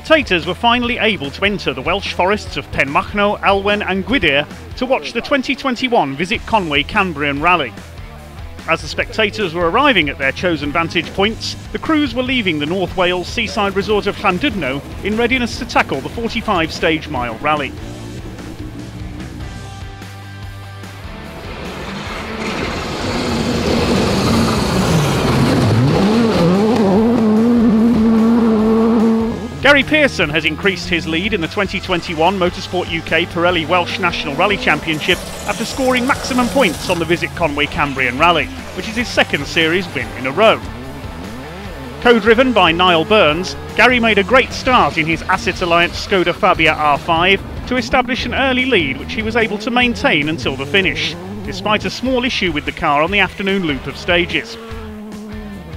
spectators were finally able to enter the Welsh forests of Penmachno, Alwen, and Gwydir to watch the 2021 Visit Conway Cambrian Rally. As the spectators were arriving at their chosen vantage points, the crews were leaving the North Wales seaside resort of Llandudno in readiness to tackle the 45 stage mile rally. Gary Pearson has increased his lead in the 2021 Motorsport UK Pirelli Welsh National Rally Championship after scoring maximum points on the Visit Conway Cambrian Rally, which is his second series win in a row. Co-driven by Niall Burns, Gary made a great start in his Asset Alliance Skoda Fabia R5 to establish an early lead which he was able to maintain until the finish, despite a small issue with the car on the afternoon loop of stages.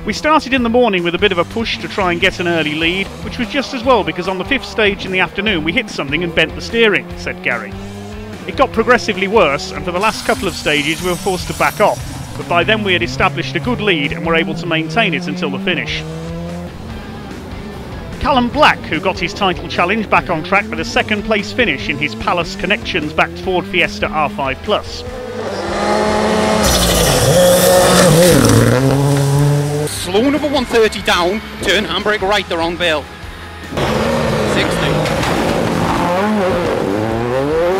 We started in the morning with a bit of a push to try and get an early lead, which was just as well because on the fifth stage in the afternoon we hit something and bent the steering, said Gary. It got progressively worse, and for the last couple of stages we were forced to back off, but by then we had established a good lead and were able to maintain it until the finish. Callum Black, who got his title challenge back on track with a second place finish in his Palace Connections backed Ford Fiesta R5 Plus. Slow number 130 down, turn handbrake right, the wrong bail. 60.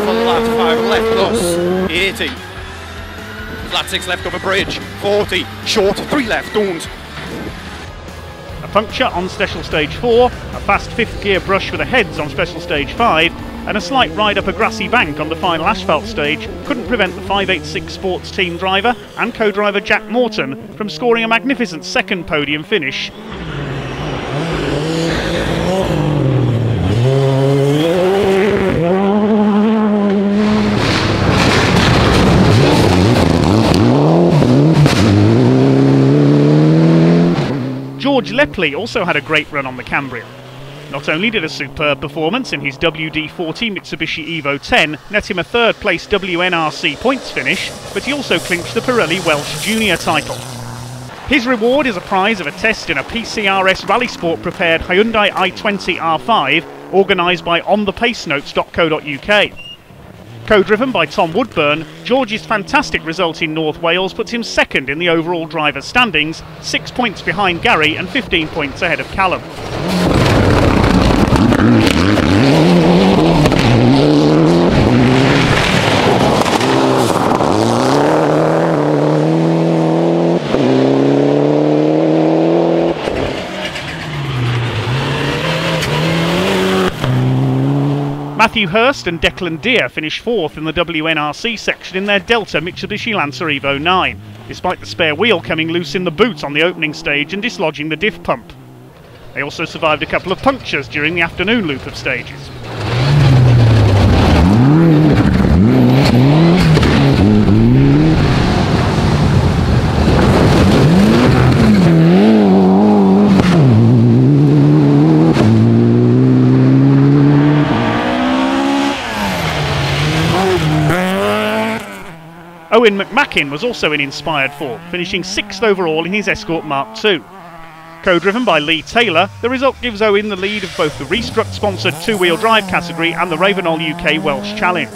Flat 5 left, us. 80. Flat 6 left over bridge. 40. Short 3 left, don't. A puncture on special stage 4, a fast fifth gear brush with the heads on special stage 5, and a slight ride up a grassy bank on the final asphalt stage couldn't prevent the 586 Sports team driver and co-driver Jack Morton from scoring a magnificent second podium finish. George Lepley also had a great run on the Cambrian. Not only did a superb performance in his WD-40 Mitsubishi Evo 10 net him a third place WNRC points finish, but he also clinched the Pirelli Welsh Junior title. His reward is a prize of a test in a PCRS Rally Sport prepared Hyundai i20 R5 organised by onthepacenotes.co.uk. Co-driven by Tom Woodburn, George's fantastic result in North Wales puts him second in the overall driver's standings, six points behind Gary and 15 points ahead of Callum. Matthew Hurst and Declan Deer finished fourth in the WNRC section in their Delta Mitsubishi Lancer Evo 9, despite the spare wheel coming loose in the boot on the opening stage and dislodging the diff pump. They also survived a couple of punctures during the afternoon loop of stages. Owen McMakin was also in inspired form, finishing sixth overall in his Escort Mark II. Co-driven by Lee Taylor, the result gives Owen the lead of both the Restruct-sponsored two-wheel drive category and the Ravenol UK Welsh Challenge.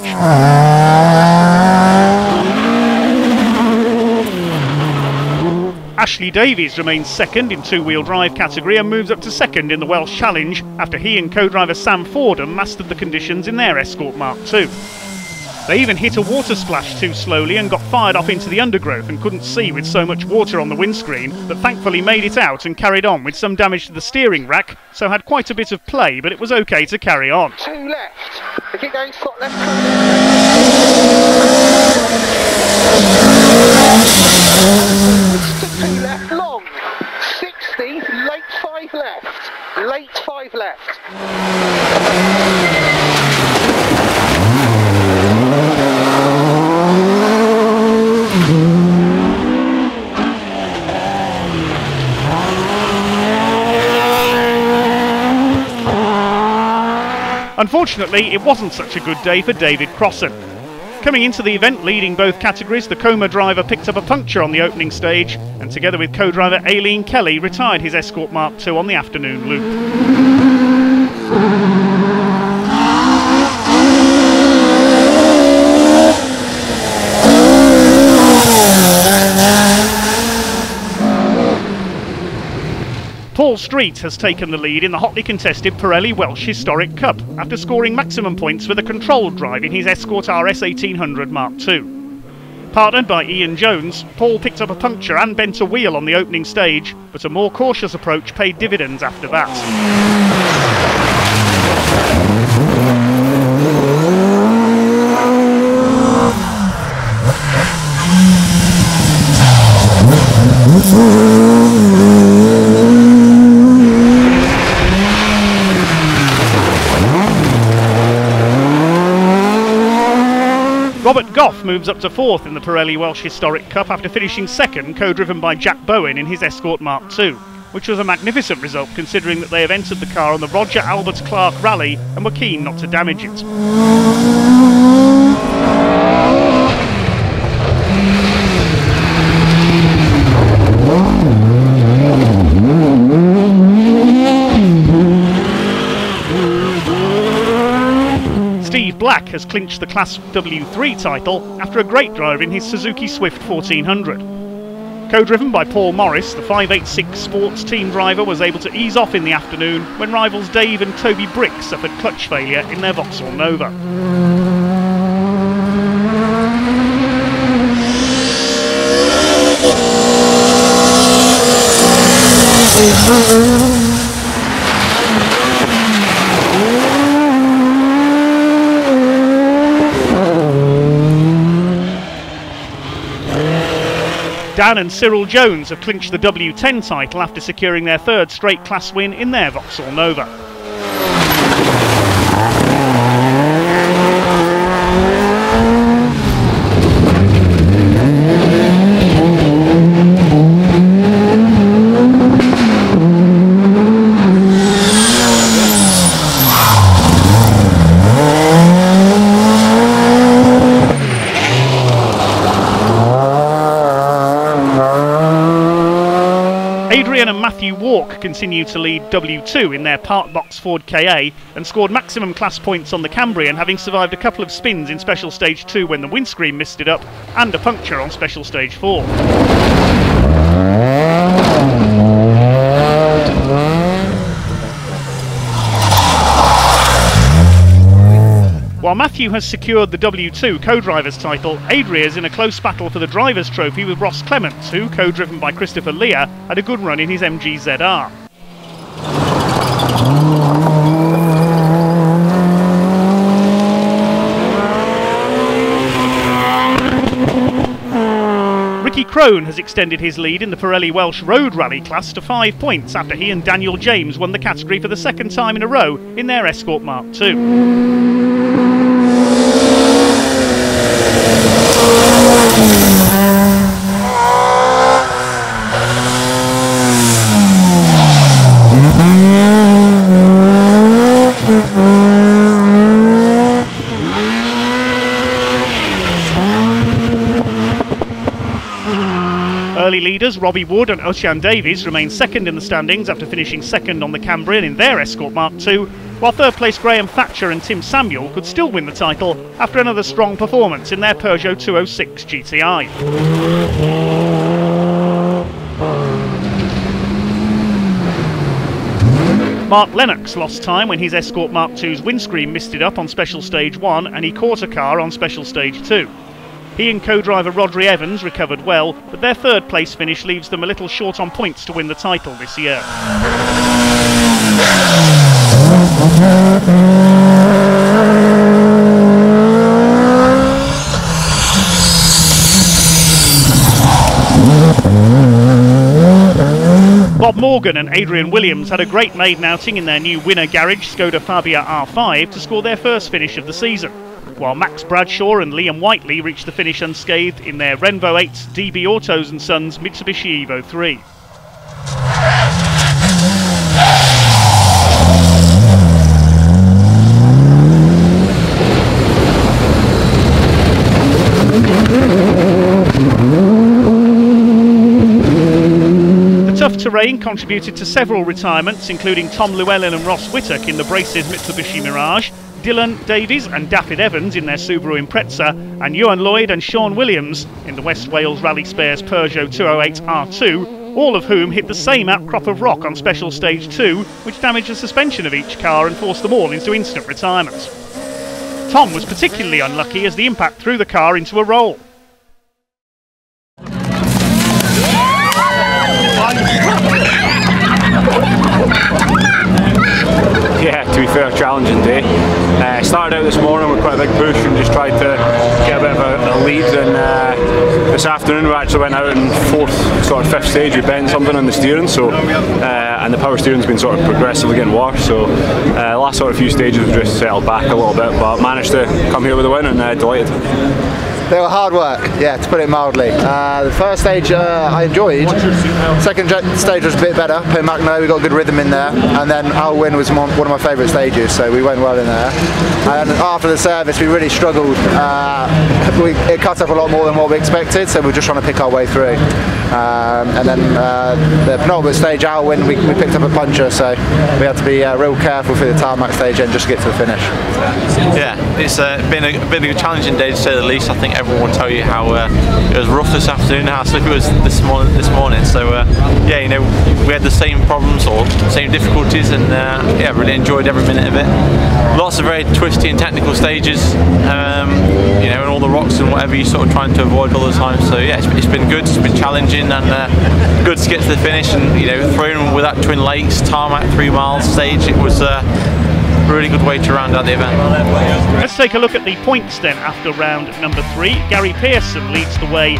Ashley Davies remains second in two-wheel drive category and moves up to second in the Welsh Challenge after he and co-driver Sam Fordham mastered the conditions in their Escort Mark II. They even hit a water splash too slowly and got fired off into the undergrowth and couldn't see with so much water on the windscreen, but thankfully made it out and carried on with some damage to the steering rack, so had quite a bit of play, but it was okay to carry on. Two left. Keep going, spot left. Two left, long. 60, late five left. Late five left. Unfortunately, it wasn't such a good day for David Crossan. Coming into the event leading both categories, the Coma driver picked up a puncture on the opening stage and together with co-driver Aileen Kelly retired his Escort Mark II on the afternoon loop. Paul Street has taken the lead in the hotly contested Pirelli Welsh Historic Cup after scoring maximum points with a controlled drive in his Escort RS 1800 Mark II. Partnered by Ian Jones, Paul picked up a puncture and bent a wheel on the opening stage, but a more cautious approach paid dividends after that. Goff moves up to fourth in the Pirelli Welsh Historic Cup after finishing second, co-driven by Jack Bowen in his Escort Mark II, which was a magnificent result considering that they have entered the car on the Roger Albert Clark Rally and were keen not to damage it. Black has clinched the Class W3 title after a great drive in his Suzuki Swift 1400. Co-driven by Paul Morris, the 586 Sports team driver was able to ease off in the afternoon when rivals Dave and Toby Brick suffered clutch failure in their Vauxhall Nova. Dan and Cyril Jones have clinched the W10 title after securing their third straight class win in their Vauxhall Nova. Adrian and Matthew Walk continued to lead W2 in their Park Box Ford KA and scored maximum class points on the Cambrian, having survived a couple of spins in Special Stage 2 when the windscreen missed it up and a puncture on Special Stage 4. While Matthew has secured the W2 co-driver's title, Adria is in a close battle for the driver's trophy with Ross Clements, who, co-driven by Christopher Leah, had a good run in his MG ZR. Ricky Crone has extended his lead in the Pirelli Welsh Road Rally class to five points after he and Daniel James won the category for the second time in a row in their Escort Mark II. Early leaders Robbie Wood and Ocean Davies remain second in the standings after finishing second on the Cambrian in their Escort Mark II, while third place Graham Thatcher and Tim Samuel could still win the title after another strong performance in their Peugeot 206 GTI. Mark Lennox lost time when his Escort Mark II's windscreen misted up on Special Stage 1 and he caught a car on Special Stage 2. He and co-driver Rodri Evans recovered well, but their third place finish leaves them a little short on points to win the title this year. Bob Morgan and Adrian Williams had a great maiden outing in their new winner garage Skoda Fabia R5 to score their first finish of the season, while Max Bradshaw and Liam Whiteley reached the finish unscathed in their Renvo 8 DB Autos and Sons Mitsubishi Evo 3. terrain contributed to several retirements, including Tom Llewellyn and Ross Whittock in the Braces Mitsubishi Mirage, Dylan Davies and Dafydd Evans in their Subaru Impreza, and Iwan Lloyd and Sean Williams in the West Wales Rally Spares Peugeot 208 R2, all of whom hit the same outcrop of rock on Special Stage 2, which damaged the suspension of each car and forced them all into instant retirement. Tom was particularly unlucky as the impact threw the car into a roll. Yeah, to be fair, challenging day. Uh, started out this morning with quite a big push and just tried to get a bit of a, a lead. And uh, this afternoon we actually went out in fourth, sort of fifth stage. We bent something on the steering, so uh, and the power steering's been sort of progressively getting worse. So uh, last sort of few stages we just settled back a little bit, but managed to come here with a win and uh, delighted. They were hard work, yeah, to put it mildly. Uh, the first stage uh, I enjoyed. Second stage was a bit better. Penmachno, we got good rhythm in there, and then Alwen was one of my favourite stages, so we went well in there. And after the service, we really struggled. Uh, we, it cut up a lot more than what we expected, so we are just trying to pick our way through. Um, and then uh, the penultimate stage, Alwen, we, we, picked up a puncher, so we had to be uh, real careful for the tarmac stage and just get to the finish. Yeah, it's uh, been a been a challenging day to say the least. I think everyone tell you how uh, it was rough this afternoon, how slick it was this morning. This morning, so uh, yeah, you know, we had the same problems or same difficulties, and uh, yeah, really enjoyed every minute of it. Lots of very twisty and technical stages, um, you know, and all the rocks and whatever you're sort of trying to avoid all the time. So yeah, it's, it's been good. It's been challenging and uh, good to get to the finish, and you know, thrown with that Twin Lakes tarmac three miles stage, it was. Really good way to round out the event. Let's take a look at the points then after round number three. Gary Pearson leads the way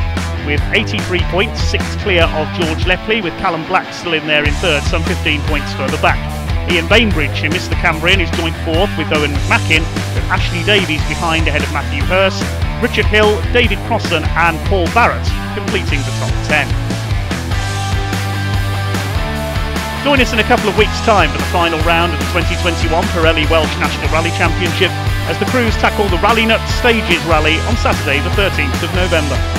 with 83 points, six clear of George Lepley, with Callum Black still in there in third, some 15 points further back. Ian Bainbridge, who missed the Cambrian, is joint fourth with Owen Mackin, with Ashley Davies behind ahead of Matthew Hurst, Richard Hill, David Crossan, and Paul Barrett completing the top 10. Join us in a couple of weeks' time for the final round of the 2021 Pirelli Welsh National Rally Championship as the crews tackle the Rally Nuts Stages Rally on Saturday, the 13th of November.